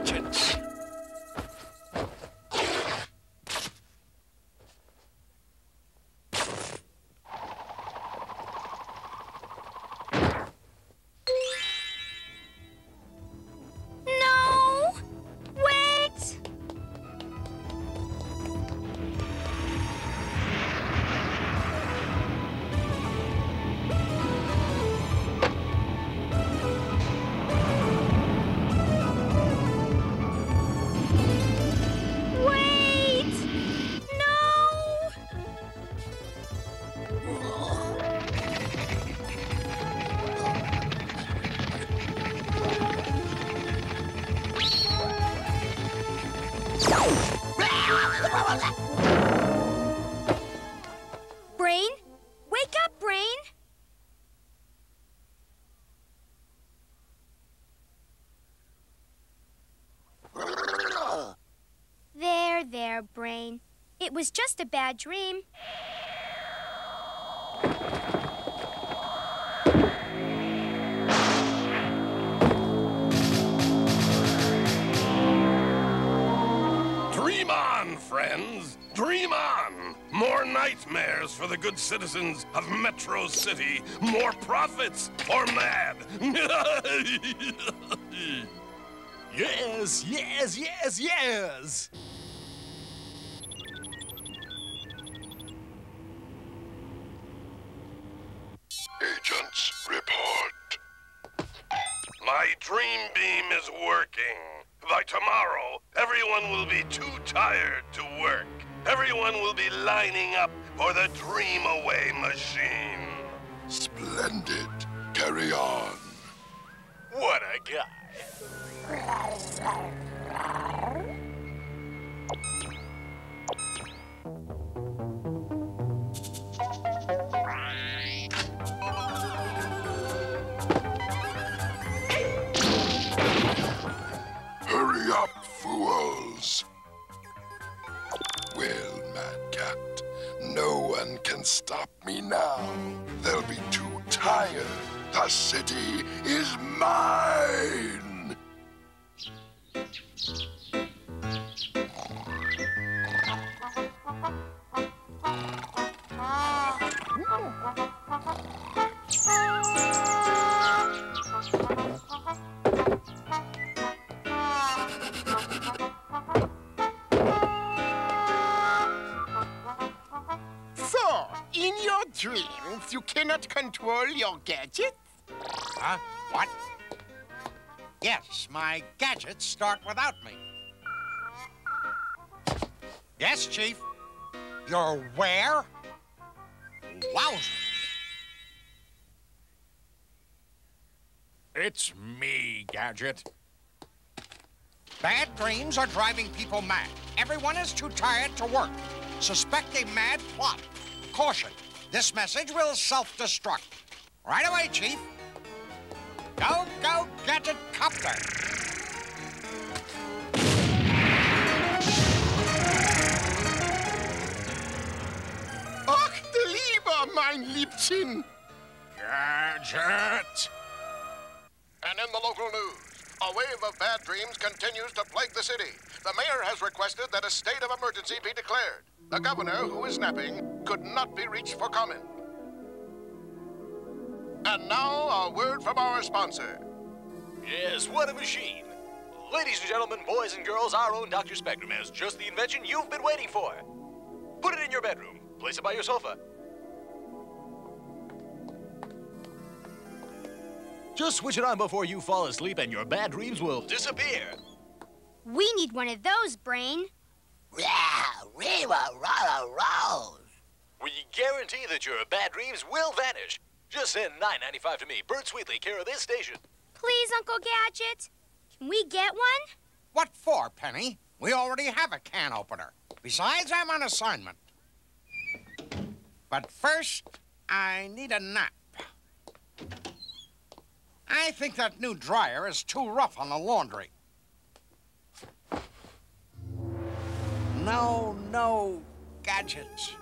no It was just a bad dream. Dream on, friends! Dream on! More nightmares for the good citizens of Metro City. More profits or mad. Yes, yes, yes, yes. My dream beam is working. By tomorrow, everyone will be too tired to work. Everyone will be lining up for the Dream Away machine. Splendid. Carry on. What a guy. Stop me now. They'll be too tired. The city is mine. My gadgets start without me. Yes, Chief. You're where? Wowzer. It's me, Gadget. Bad dreams are driving people mad. Everyone is too tired to work. Suspect a mad plot. Caution. This message will self-destruct. Right away, Chief. Go, go, Gadget, copter. Ach, du lieber, mein Liebchen. Gadget. And in the local news, a wave of bad dreams continues to plague the city. The mayor has requested that a state of emergency be declared. The governor, who is napping, could not be reached for comment. And now, a word from our sponsor. Yes, what a machine. Ladies and gentlemen, boys and girls, our own Dr. Spectrum has just the invention you've been waiting for. Put it in your bedroom. Place it by your sofa. Just switch it on before you fall asleep and your bad dreams will disappear. We need one of those, Brain. We guarantee that your bad dreams will vanish. Just send $9.95 to me, Bert Sweetley, care of this station. Please, Uncle Gadget. Can we get one? What for, Penny? We already have a can opener. Besides, I'm on assignment. But first, I need a nap. I think that new dryer is too rough on the laundry. No, no gadgets.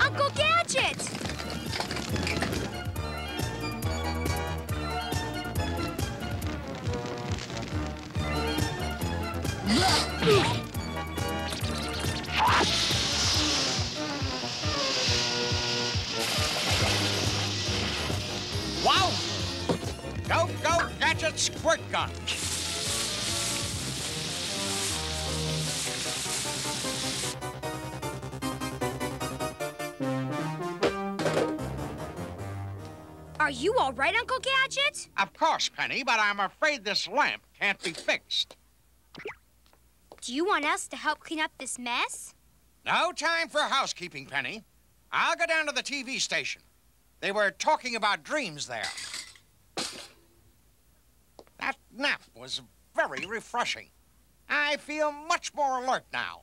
Uncle Gadget! Wow! Go, go, gadget squirt gun. You all right, Uncle Gadget? Of course, Penny, but I'm afraid this lamp can't be fixed. Do you want us to help clean up this mess? No time for housekeeping, Penny. I'll go down to the TV station. They were talking about dreams there. That nap was very refreshing. I feel much more alert now.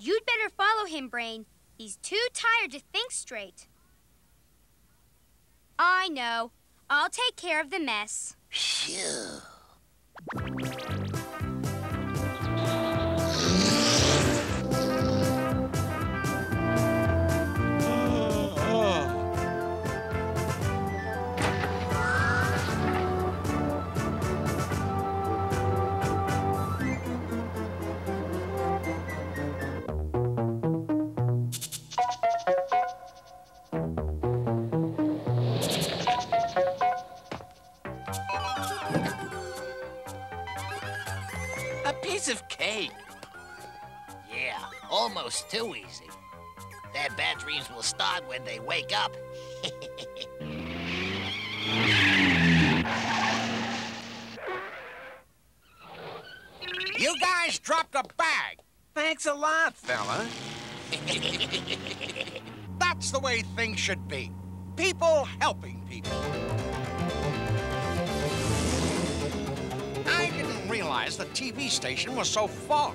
You'd better follow him, Brain. He's too tired to think straight. I know. I'll take care of the mess. A piece of cake. Yeah, almost too easy. Their bad dreams will start when they wake up. You guys dropped a bag. Thanks a lot, fella. That's the way things should be. People helping people. Realize the TV station was so far.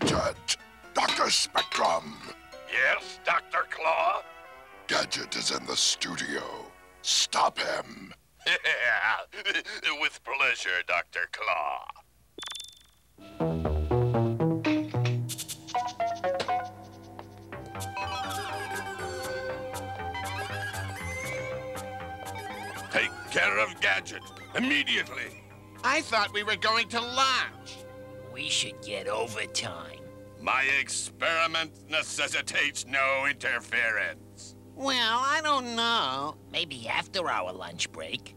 Gadget! Dr. Spectrum! Yes, Dr. Claw? Gadget is in the studio. Stop him. With pleasure, Dr. Claw. Take care of Gadget, immediately. I thought we were going to lunch. We should get overtime. My experiment necessitates no interference. Well, I don't know. Maybe after our lunch break.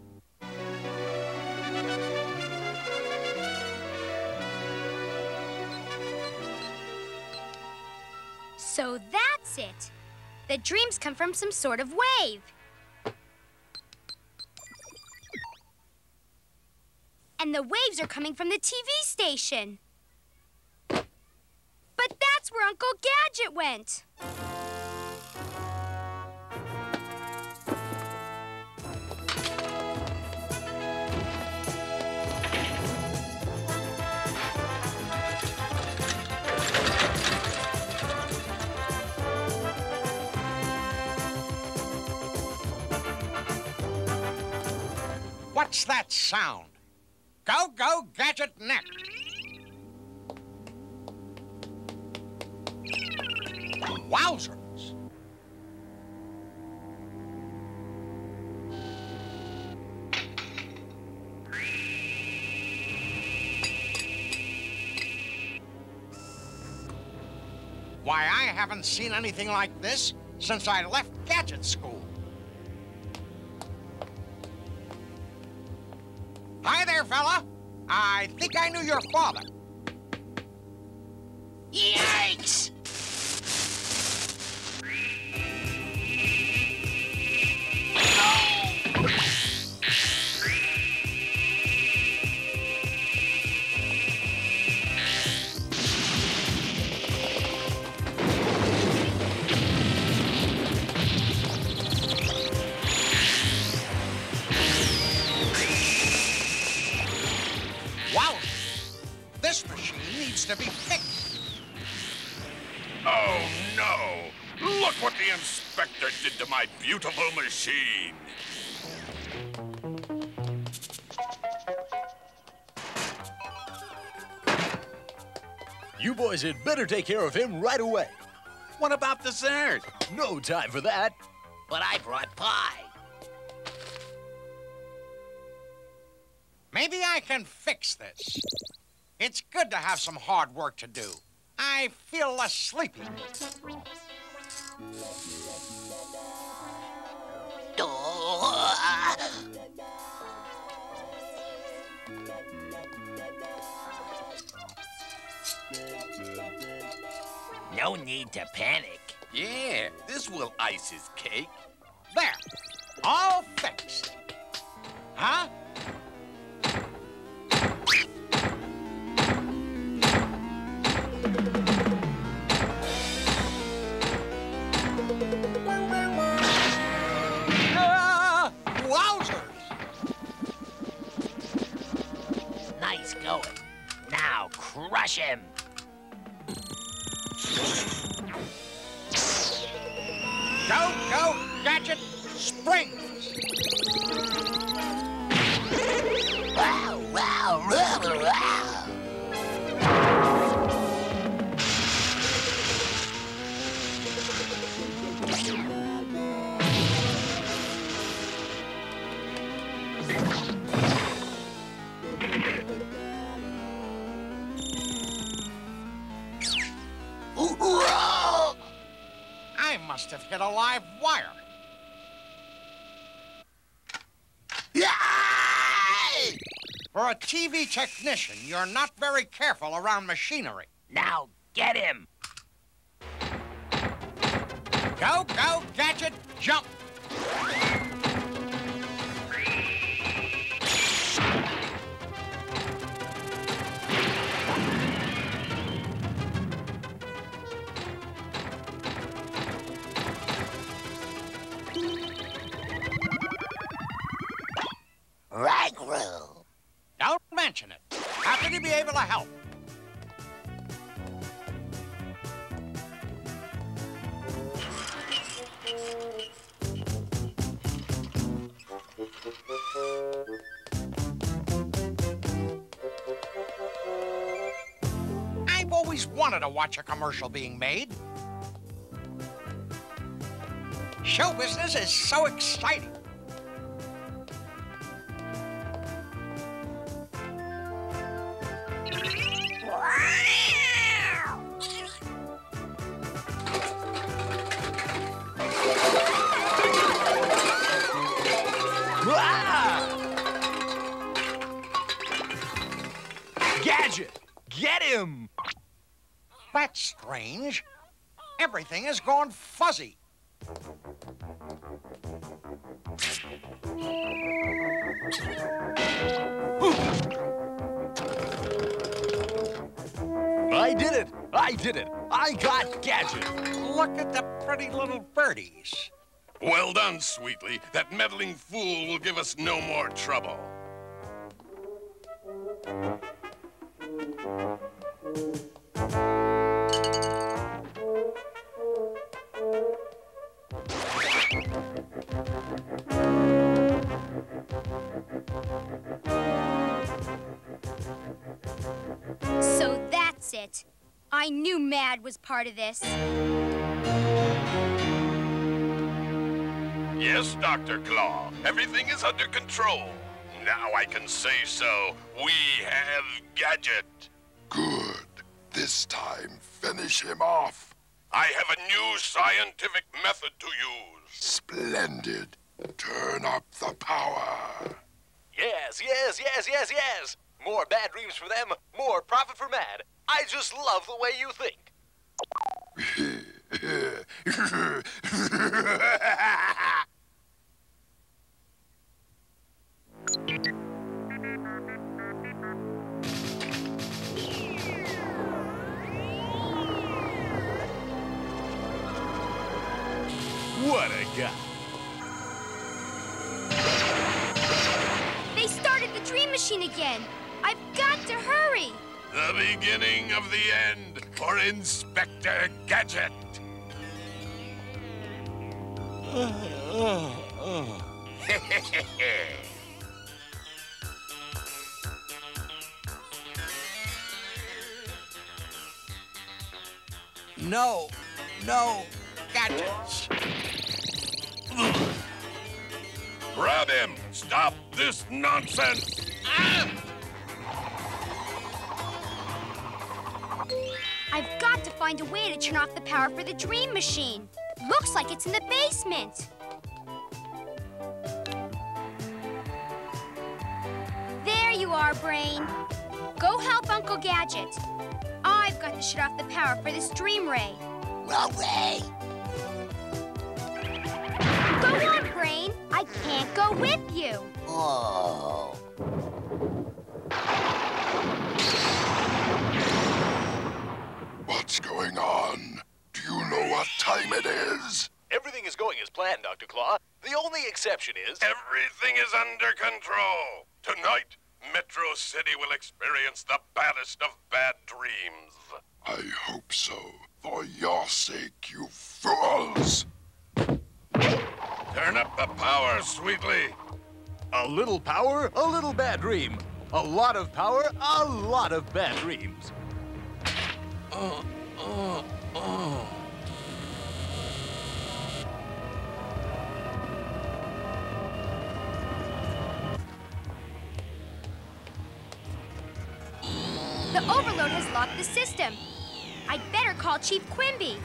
So that's it. The dreams come from some sort of wave. And the waves are coming from the TV station. Where Uncle Gadget went. What's that sound? Go, go, Gadget Neck. Wowzers. Why, I haven't seen anything like this since I left Gadget School. Hi there, fella. I think I knew your father. Yikes! You boys had better take care of him right away. What about dessert? No time for that. But I brought pie. Maybe I can fix this. It's good to have some hard work to do. I feel less sleepy. Oh, No need to panic. Yeah, this will ice his cake. There. All fixed. Huh? A live wire. Yay! For a TV technician, you're not very careful around machinery. Now get him. Go, go, Gadget, jump! going to be able to help. I've always wanted to watch a commercial being made. Show business is so exciting. Everything has gone fuzzy. I did it! I did it! I got Gadget! Look at the pretty little birdies. Well done, Sweetley. That meddling fool will give us no more trouble. So that's it. I knew Mad was part of this. Yes, Dr. Claw. Everything is under control. Now I can say so. We have Gadget. Good. This time, finish him off. I have a new scientific method to use. Splendid. Turn up the power. Yes, yes, yes, yes, yes! More bad dreams for them, more profit for Mad. I just love the way you think. beginning of the end for Inspector Gadget. No, no gadgets. Grab him! Stop this nonsense! I've find a way to turn off the power for the dream machine. Looks like it's in the basement. There you are, Brain. Go help Uncle Gadget. I've got to shut off the power for this dream ray. Well, Ray, Go on, Brain. I can't go with you. oh. What's going on? Do you know what time it is? Everything is going as planned, Dr. Claw. The only exception is. Everything is under control. Tonight, Metro City will experience the baddest of bad dreams. I hope so. For your sake, you fools! Turn up the power, Sweetley. A little power, a little bad dream. A lot of power, a lot of bad dreams. The overload has locked the system. I'd better call Chief Quimby.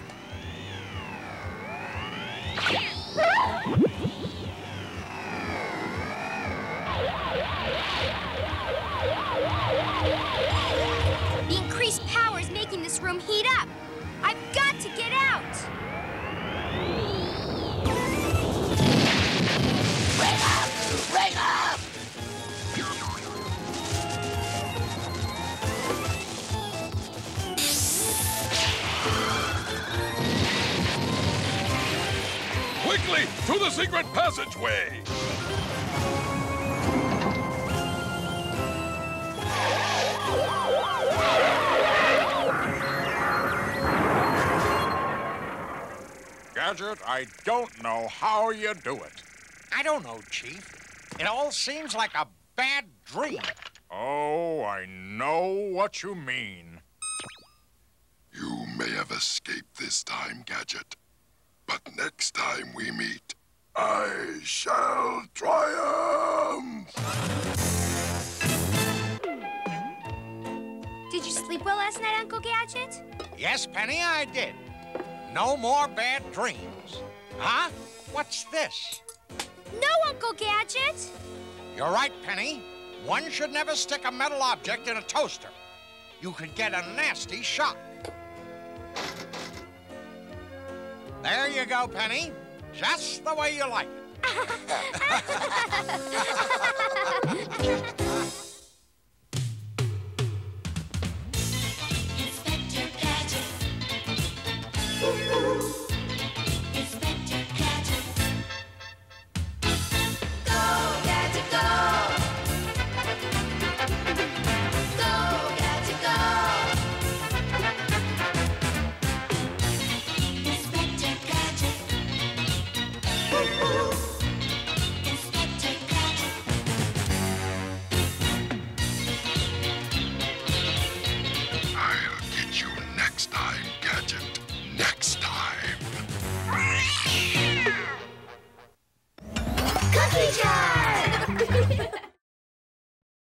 Secret passageway. Gadget, I don't know how you do it. I don't know, Chief. It all seems like a bad dream. Oh, I know what you mean. You may have escaped this time, Gadget. But next time we meet, I shall triumph! Did you sleep well last night, Uncle Gadget? Yes, Penny, I did. No more bad dreams. Huh? What's this? No, Uncle Gadget. You're right, Penny. One should never stick a metal object in a toaster. You could get a nasty shock. There you go, Penny. Just the way you like it.